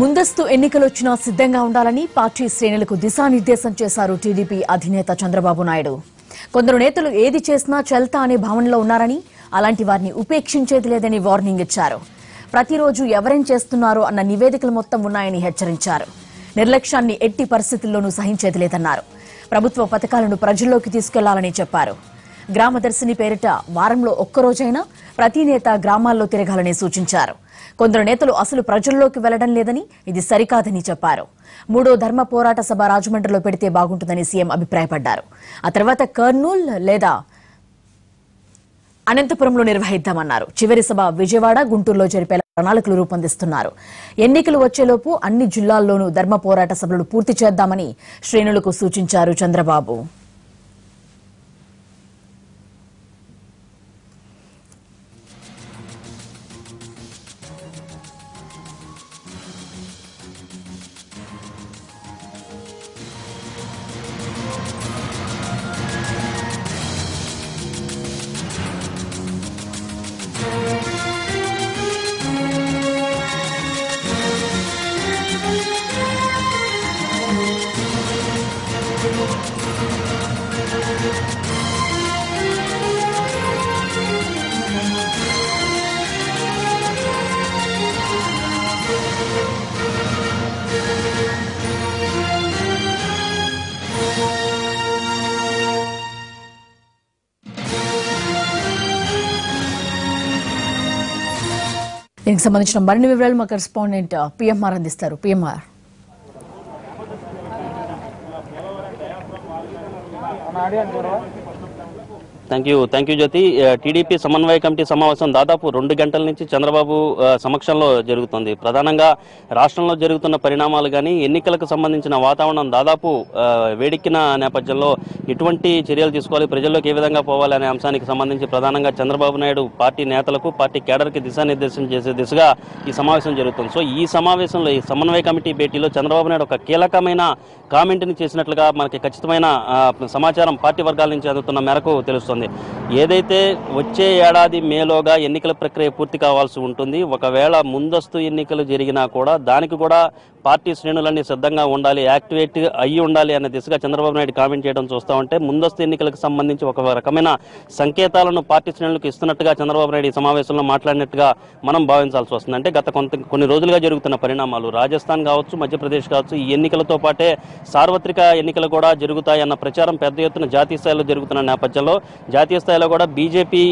ముందస్తు ఎన్నికలొచ్చినా సిద్ధంగా ఉండాలని పార్టీ శ్రేణులకు దిశానిర్దేశం చేశారు టీడీపీ అధినేత చంద్రబాబు నాయుడు. కొందరు నేతలు ఏది చేసినా చెల్తా అనే భావనలో ఉన్నారని అలాంటి వారిని ఉపేక్షించేది లేదని వార్నింగ్ ఇచ్చారు. ప్రతిరోజు ఎవరేం చేస్తున్నారో అన్న నివేదికలు మొత్తం ఉన్నాయని హెచ్చరించారు. నిర్లక్ష్యాన్ని ఎట్టి పరిస్థితుల్లోనూ సహించేది లేదన్నారు. ప్రభుత్వ పథకాలను ప్రజల్లోకి తీసుకెళ్ళాలని చెప్పారు. గ్రామదర్శిని పేరిట వారంలో ఒక్కరోజైనా ప్రతి నేత గ్రామాల్లో తిరగాలని సూచించారు. కొందరు నేతలు అసలు ప్రజల్లోకి వెళ్ళడం లేదని ఇది సరికాదని చెప్పారు. మూడో ధర్మ పోరాట సభ రాజమండ్రిలో పెడితే బాగుంటుందని సీఎం అభిప్రాయపడ్డారు. ఆ తర్వాత కర్నూల్ లేదా అనంతపురంలో నిర్వహిద్దామన్నారు. చివరి సభ విజయవాడ గుంటూరులో జరిపే ప్రణాళికలు రూపొందిస్తున్నారు. ఎన్నికలు వచ్చేలోపు అన్ని జిల్లాల్లోనూ ధర్మ పోరాట సభలు పూర్తి చేద్దామని శ్రేణులకు సూచించారు చంద్రబాబు. దీనికి సంబంధించిన మరిన్ని వివరాలు మా కరెస్పాండెంట్ పిఎంఆర్ అందిస్తారు. PMR. Thank you thank you Jyothi TDP సమన్వయ కమిటీ సమావేశం దాదాపు రెండు గంటల నుంచి చంద్రబాబు uh, సమక్షంలో జరుగుతుంది. ప్రధానంగా రాష్ట్రంలో జరుగుతున్న పరిణామాలు కానీ ఎన్నికలకు సంబంధించిన వాతావరణం దాదాపు ఆ, వేడెక్కిన నేపథ్యంలో ఎటువంటి చర్యలు తీసుకోవాలి ప్రజల్లోకి ఏ విధంగా పోవాలి అనే అంశానికి సంబంధించి ప్రధానంగా చంద్రబాబు నాయుడు పార్టీ నేతలకు పార్టీ కేడర్కి దిశానిర్దేశం చేసే దిశగా ఈ సమావేశం జరుగుతుంది. సో ఈ సమావేశంలో ఈ సమన్వయ కమిటీ భేటీలో చంద్రబాబు నాయుడు ఒక కీలకమైన కామెంట్ని చేసినట్లుగా మనకి ఖచ్చితమైన uh, సమాచారం పార్టీ వర్గాల నుంచి అందుతున్న మేరకు తెలుస్తుంది. стороны. ఏదైతే వచ్చే ఏడాది మేలోగా ఎన్నికల ప్రక్రియ పూర్తి కావాల్సి ఉంటుంది ఒకవేళ ముందస్తు ఎన్నికలు జరిగినా కూడా దానికి కూడా పార్టీ శ్రేణులన్నీ సిద్ధంగా ఉండాలి యాక్టివేట్ అయ్యి ఉండాలి అనే దిశగా చంద్రబాబు నాయుడు కామెంట్ చేయడం చూస్తూ ఉంటే ముందస్తు ఎన్నికలకు సంబంధించి ఒక రకమైన సంకేతాలను పార్టీ శ్రేణులకు ఇస్తున్నట్టుగా చంద్రబాబు నాయుడు ఈ సమావేశంలో మాట్లాడినట్టుగా మనం భావించాల్సి వస్తుంది. అంటే గత కొంత కొన్ని రోజులుగా జరుగుతున్న పరిణామాలు రాజస్థాన్ కావచ్చు మధ్యప్రదేశ్ కావచ్చు ఈ ఎన్నికలతో పాటే సార్వత్రిక ఎన్నికలు కూడా జరుగుతాయన్న ప్రచారం పెద్ద ఎత్తున జాతీయ స్థాయిలో జరుగుతున్న నేపథ్యంలో జాతీయ స్థాయిలో కూడా బీజేపీ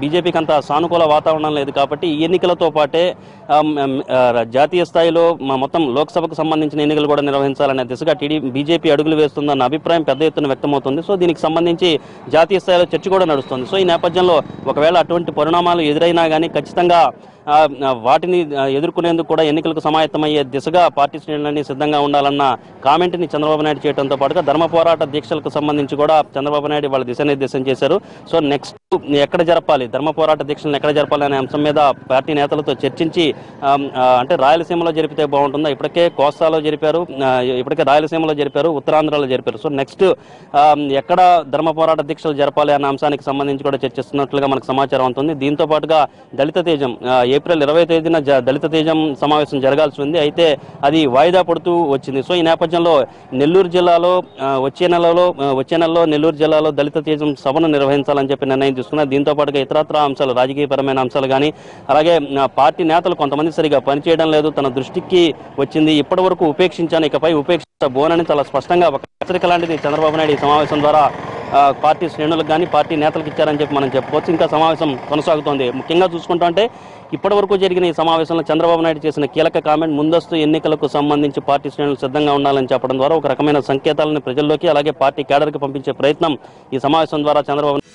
బీజేపీకి అంత సానుకూల వాతావరణం లేదు కాబట్టి ఈ ఎన్నికలతో పాటే జాతీయ స్థాయిలో మొత్తం లోక్సభకు సంబంధించిన ఎన్నికలు కూడా నిర్వహించాలనే దిశగా టీడీ బీజేపీ అడుగులు వేస్తుందన్న అభిప్రాయం పెద్ద ఎత్తున వ్యక్తమవుతుంది. సో దీనికి సంబంధించి జాతీయ స్థాయిలో చర్చ కూడా నడుస్తుంది. సో ఈ నేపథ్యంలో ఒకవేళ అటువంటి పరిణామాలు ఎదురైనా కానీ ఖచ్చితంగా వాటిని ఎదుర్కొనేందుకు కూడా ఎన్నికలకు సమాయత్తమయ్యే దిశగా పార్టీ శ్రేణులన్నీ సిద్ధంగా ఉండాలన్న కామెంట్ని చంద్రబాబు నాయుడు చేయడంతో పాటుగా ధర్మ పోరాట దీక్షలకు సంబంధించి కూడా చంద్రబాబు నాయుడు వాళ్ళ దిశానిర్దేశం చేశారు. సో నెక్స్ట్ ఎక్కడ జరపాలి? ధర్మ పోరాట దీక్షలను ఎక్కడ జరపాలి అనే అంశం మీద పార్టీ నేతలతో చర్చించి అంటే రాయలసీమలో జరిపితే బాగుంటుందా? ఇప్పటికే కోస్తాలో జరిపారు ఇప్పటికే రాయలసీమలో జరిపారు ఉత్తరాంధ్రలో జరిపారు. సో నెక్స్ట్ ఎక్కడ ధర్మ పోరాట దీక్షలు జరపాలి అనే అంశానికి సంబంధించి కూడా చర్చిస్తున్నట్లుగా మనకు సమాచారం ఉంటుంది దీంతో పాటుగా దళిత తేజం ఏ ఏప్రిల్ ఇరవై తేదీన దళిత తేజం సమావేశం జరగాల్సి ఉంది. అయితే అది వాయిదా పడుతూ వచ్చింది. సో ఈ నేపథ్యంలో నెల్లూరు జిల్లాలో వచ్చే నెలలో వచ్చే నెలలో నెల్లూరు జిల్లాలో దళిత తేజం సభను నిర్వహించాలని చెప్పి నిర్ణయం తీసుకున్నారు. దీంతో పాటుగా ఇతరత్ర అంశాలు రాజకీయపరమైన అంశాలు కానీ అలాగే పార్టీ నేతలు కొంతమంది సరిగా పనిచేయడం లేదు. తన దృష్టికి వచ్చింది. ఇప్పటి వరకు ఉపేక్షించాను. ఇకపై ఉపేక్షించబోనని చాలా స్పష్టంగా ఒక హెచ్చరిక లాంటిది చంద్రబాబు నాయుడు ఈ సమావేశం ద్వారా పార్టీ శ్రేణులకు కానీ పార్టీ నేతలకు ఇచ్చారని చెప్పి మనం చెప్పుకోవచ్చు. ఇంకా సమావేశం కొనసాగుతోంది. ముఖ్యంగా చూసుకుంటా అంటే ఇప్పటి వరకు జరిగిన ఈ సమావేశంలో చంద్రబాబు నాయుడు చేసిన కీలక కామెంట్ ముందస్తు ఎన్నికలకు సంబంధించి పార్టీ శ్రేణులు సిద్ధంగా ఉండాలని చెప్పడం ద్వారా ఒక రకమైన సంకేతాలను ప్రజల్లోకి అలాగే పార్టీ కేడర్కి పంపించే ప్రయత్నం ఈ సమావేశం ద్వారా చంద్రబాబు